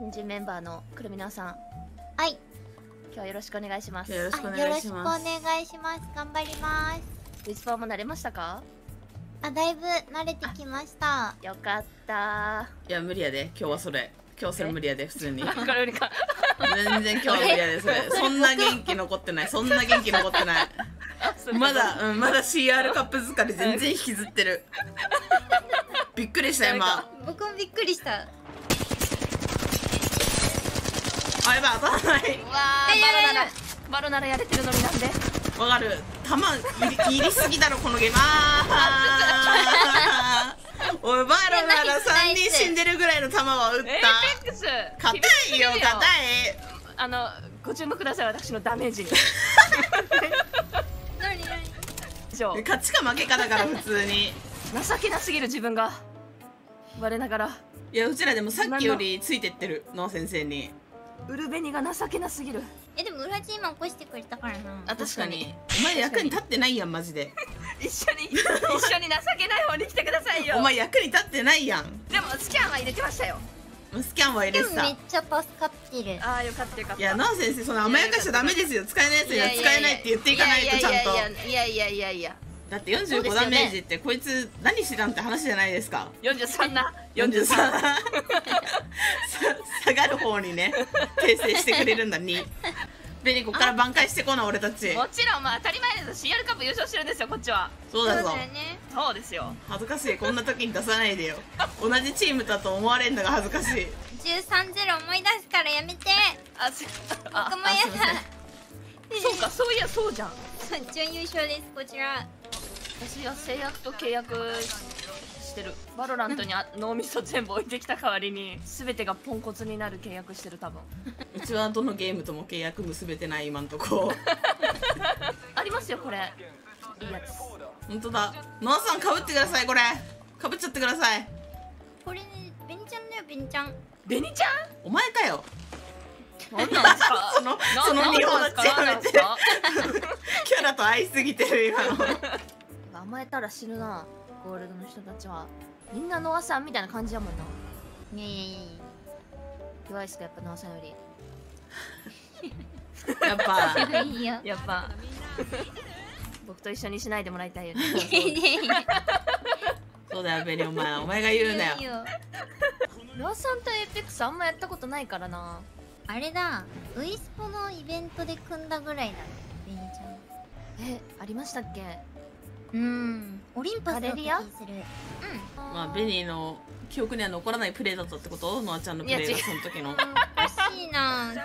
新人メンバーのくるみなさん。はい。今日はよろしくお願いします。よろしくお願いします。願いします。頑張ります。ウィスパーも慣れましたか？あだいぶ慣れてきました。よかった。いや無理やで。今日はそれ。今日それ無理やで普通に。全然今日は無理やでそれ。そんな元気残ってない。そんな元気残ってない。まだ、うん、まだ CR カップ疲れ全然引きずってる。びっくりした今。僕もびっくりしたあやばい当たらない。わあいやいやいやバロならバロならやれてるのになんで。わかる。弾入り入りすぎだろこのゲーム。あー。おいバロなら3人死んでるぐらいの弾は撃った。ペックス。硬いよ硬い。あのご注目ください私のダメージに。勝ちか負けかだから普通に情けなすぎる自分が我ながらいやうちらでもさっきよりついてってるノア先生にウルベニが情けなすぎる。えでも裏地今起こしてくれたからな。あ確かに。お前役に立ってないやんマジで。一緒に一緒に情けない方に来てくださいよ。お前役に立ってないやん。でもスキャンは入れてましたよ。スキャンは入れてた。めっちゃ助かってる。ああよかったよかった。いやノア先生その甘やかしちゃダメですよ。使えないやつには使えないって言っていかないとちゃんと。いやいやいやいやいやだって45そうですよねダメージってこいつ何してたんって話じゃないですか。43な。43 43さ下がる方にね訂正してくれるんだ。に。ベニこっから挽回してこな俺たち。もちろんまあ当たり前です。CR カップ優勝してるんですよこっちは。そうだぞ。よね。そうですよ。恥ずかしい。こんな時に出さないでよ。同じチームだと思われるのが恥ずかしい。13-0思い出すからやめて。あすあ僕もやだ。そうかそういやそうじゃん。準優勝ですこちら私は制約と契約してる。 VALORANT にあ脳みそ全部置いてきた代わりに全てがポンコツになる契約してる多分。うちはどのゲームとも契約結べてない今んとこ。ありますよこれ。いいやつ。本当だ。ノアさんかぶってくださいこれ。かぶっちゃってください。これねベニちゃんだよベニちゃん。ベニちゃお前かよ。ん何なんですか？そのその日本の キャラと合いすぎてる今の甘えたら死ぬなゴールドの人たちは。みんなノアさんみたいな感じやもんな。いやいやいやいトゥワイスがやっぱノアさんより。やっぱ。やいいよやっぱ。僕と一緒にしないでもらいたいよね。いやいやいやそうだよベニお前。お前が言うなよ。いいよノアさんと Apex あんまやったことないからな。あれだ。ぶいすぽのイベントで組んだぐらいだベニちゃん。えありましたっけ？うん。オリンパスだった気ガレリアする。まあベニーの記憶には残らないプレーだったってこと？ノアちゃんのプレーがその時の。うん。おかしいな。ね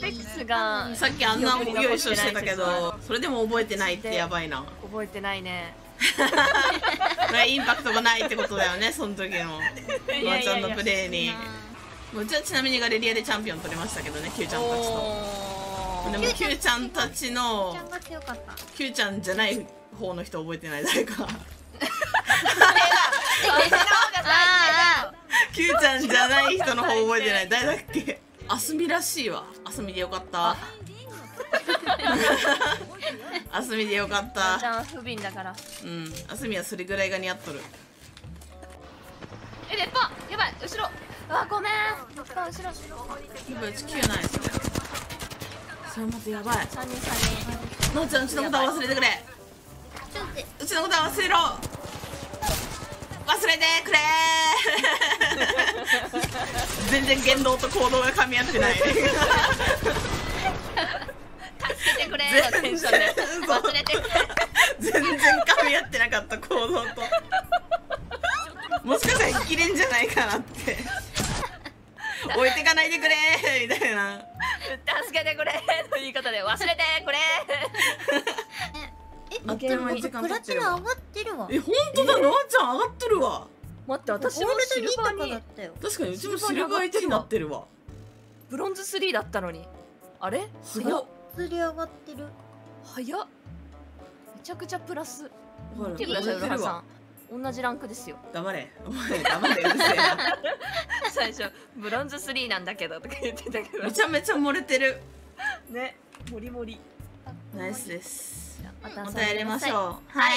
Apex がさっきあんなよいしょしてたけどそれでも覚えてないってやばいな。覚えてないね。これインパクトがないってことだよねその時の。ノアちゃんのプレーに。もううちはちなみにガレリアでチャンピオン取りましたけどね Q ちゃんたちと。おでも Q ちゃんたちのちゃんが強かった。Q ちゃんじゃない方の人覚えてない誰か？あ Q ちゃんじゃない人の方覚えてない。誰だっけ？あすみらしいわ。あすみでよかった。あすみでよかっちたゃん不憫だから。うん。あすみはそれぐらいが似合っとる。え烈パやばい。後ろ。あごめん。烈パ後ろ。やばいうち Q ないそれ待ってやばい。3人3のーちゃんうちのことは忘れてくれうちのことは忘れろ。忘れてくれ。全然言動と行動が噛み合ってない。人助けてくれ。のテンションで忘れてくれ。全然噛み合ってなかった行動と。もしかしたら生きれんじゃないかなって。置いてかないでくれ。みたいな。助けてくれ。の言い方で忘れてくれ。えあっという間に時間プラ経ってるわ。チナ上がってるわ。え本当だ。なあちゃん上がってるわ。待って私もゴールド2シルバーにったよ確かにうちもシルバー1になってるわ。ブロンズ3だったのに。あれ？すごっ釣り上がってる。早っ。めちゃくちゃプラス。見てください浦原さん。同じランクですよ。黙れ。お前黙れうるせえな。最初ブロンズ3なんだけどとか言ってたけど。めちゃめちゃ漏れてる。ねモリモリ。ナイスですまたまたやりましうょう。はい